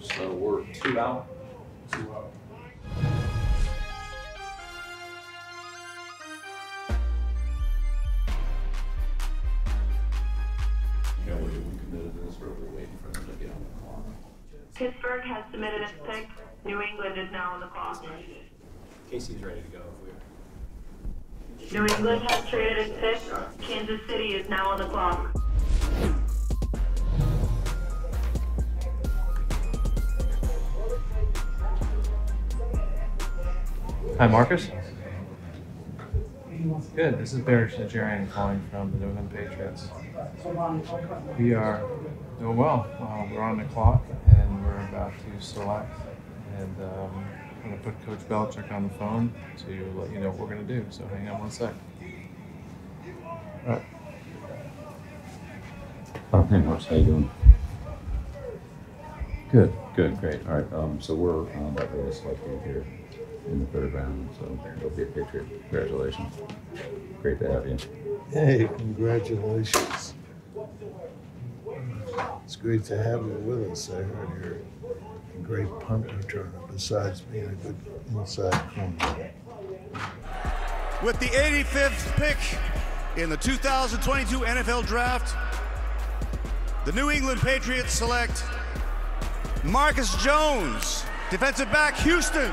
So we're two out. Two out. You know, we we committed to this, or we're waiting for them to get on the clock. Pittsburgh has submitted its pick. New England is now on the clock. KC's ready to go if we New England has traded its pick. Kansas City is now on the clock. Hi, Marcus. Good. This is Berj Najarian calling from the New England Patriots. We are doing well. Uh, we're on the clock and we're about to select. And um, I'm going to put Coach Belichick on the phone to let you know what we're going to do. So hang on one sec. All right. Oh, hey, Morris, how you doing? Good, good, great. All right, um, so we're um, about to select you here in the third round, so you'll be a Patriot. Congratulations. Great to have you. Hey, congratulations. It's great to have you with us. I heard you're a great punt returner besides being a good inside corner. With the 85th pick in the 2022 NFL Draft, the New England Patriots select Marcus Jones, defensive back, Houston.